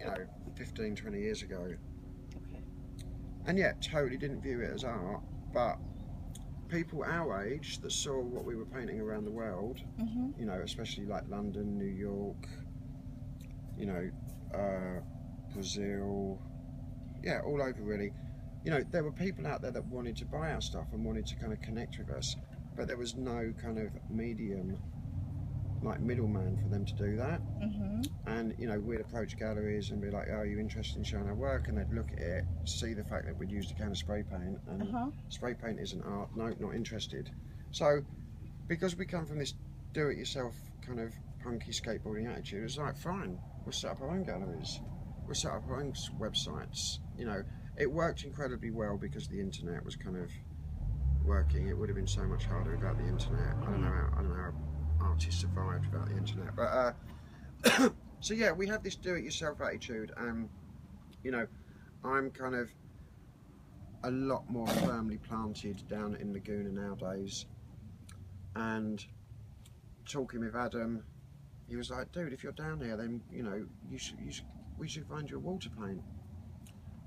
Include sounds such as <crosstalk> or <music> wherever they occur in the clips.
you know, 15, 20 years ago. Okay. And yet, totally didn't view it as art, but people our age that saw what we were painting around the world, Mm-hmm. you know, especially like London, New York, you know, uh, Brazil, yeah, all over really. You know, there were people out there that wanted to buy our stuff and wanted to kind of connect with us, but there was no kind of medium, like middleman for them to do that. Mm-hmm. And you know, we'd approach galleries and be like, "Oh, are you interested in showing our work?" And they'd look at it, see the fact that we'd used a can of spray paint, and Uh-huh. spray paint isn't art. No, not interested. So, because we come from this do-it-yourself kind of punky skateboarding attitude, it's like, fine, we'll set up our own galleries, we'll set up our own websites. You know, it worked incredibly well because the internet was kind of working. It would have been so much harder without the internet. I don't know how I don't know how artists survived without the internet, but. Uh, <coughs> so yeah, we have this do-it-yourself attitude, and you know, I'm kind of a lot more firmly planted down in Laguna nowadays. And talking with Adam, he was like, "Dude, if you're down here, then you know you should, you should we should find you a to paint."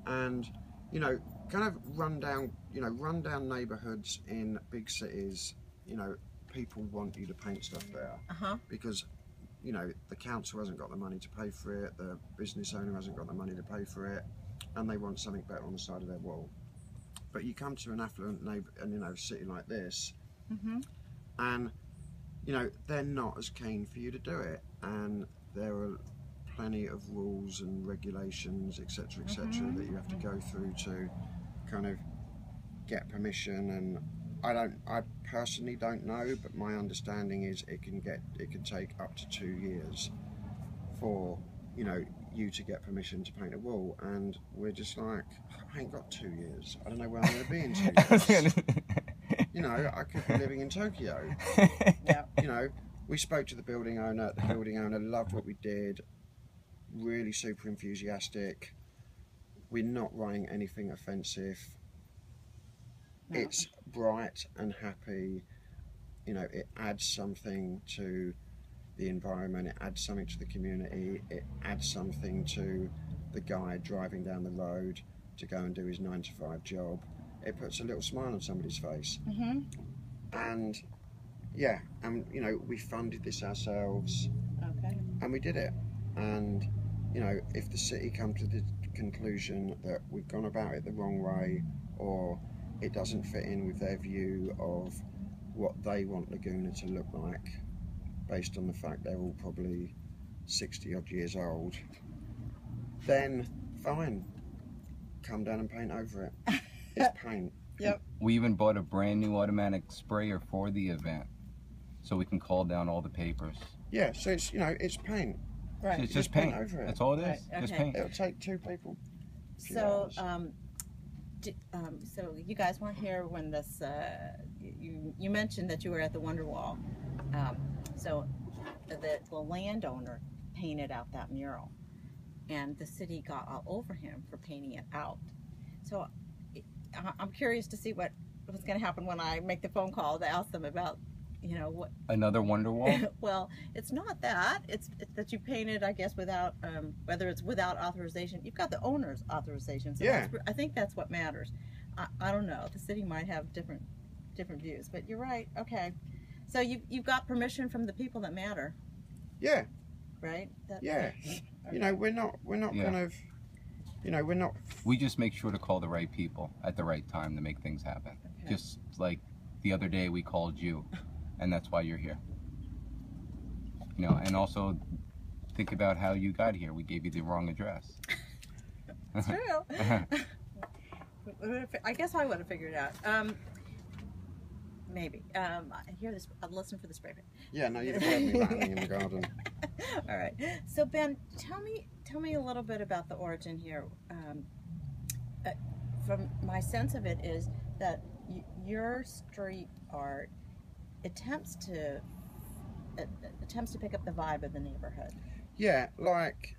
And you know, kind of run down, you know, run down neighbourhoods in big cities. You know, people want you to paint stuff there Uh-huh. because you know the council hasn't got the money to pay for it, the business owner hasn't got the money to pay for it, and they want something better on the side of their wall. But you come to an affluent neighbour, and you know, city like this, Mm-hmm. and you know they're not as keen for you to do it, and there are plenty of rules and regulations, etc., etc., Mhm. that you have to go through to kind of get permission. And I don't, I personally don't know, but my understanding is it can get, it can take up to two years for you know you to get permission to paint a wall, and we're just like, I ain't got two years. I don't know where I'm going to be in two <laughs> years. <laughs> you know, I could be living in Tokyo <laughs> Yeah. you know, we spoke to the building owner. The building owner loved what we did. Really super enthusiastic. We're not running anything offensive. No. It's bright and happy. You know, it adds something to the environment. It adds something to the community. It adds something to the guy driving down the road to go and do his nine to five job. It puts a little smile on somebody's face Mm-hmm. and yeah, and you know, we funded this ourselves Okay. and we did it. And you know, if the city come to the conclusion that we've gone about it the wrong way or it doesn't fit in with their view of what they want Laguna to look like, based on the fact they're all probably 60 odd years old, then fine, come down and paint over it. <laughs> It's paint. Yep. We even bought a brand new automatic sprayer for the event, so we can call down all the papers. Yeah, so it's you know it's paint. Right. It's just just paint paint. over it. That's all it is. Right, Just okay. paint. It'll take two people. So, um, di- um, so you guys weren't here when this. Uh, you you mentioned that you were at the Wonderwall. Um, so, the the landowner painted out that mural, and the city got all over him for painting it out. So, I'm curious to see what was going to happen when I make the phone call to ask them about, you know, what <laughs> Another wonder wall. <laughs> well, it's not that. It's, it's that you painted, I guess, without um, whether it's without authorization. You've got the owner's authorization. So Yeah. that's, I think that's what matters. I, I don't know. The city might have different different views, but you're right. Okay, so you you've got permission from the people that matter, yeah, right? That, yeah. You know, we're not we're not Yeah. kind of you know, we're not We just make sure to call the right people at the right time to make things happen. Okay. Just like the other day we called you, <laughs> and that's why you're here. You know, and also think about how you got here. We gave you the wrong address. <laughs> It's true. <laughs> I guess I would have figured it out. Um, maybe. Um, I hear this. I'll listen for the spray paint. yeah, no, you've heard me rattling in the garden. <laughs> All right. So Ben, tell me tell me a little bit about the origin here. Um, uh, from my sense of it is that y- your street art attempts to uh, attempts to pick up the vibe of the neighborhood. Yeah, like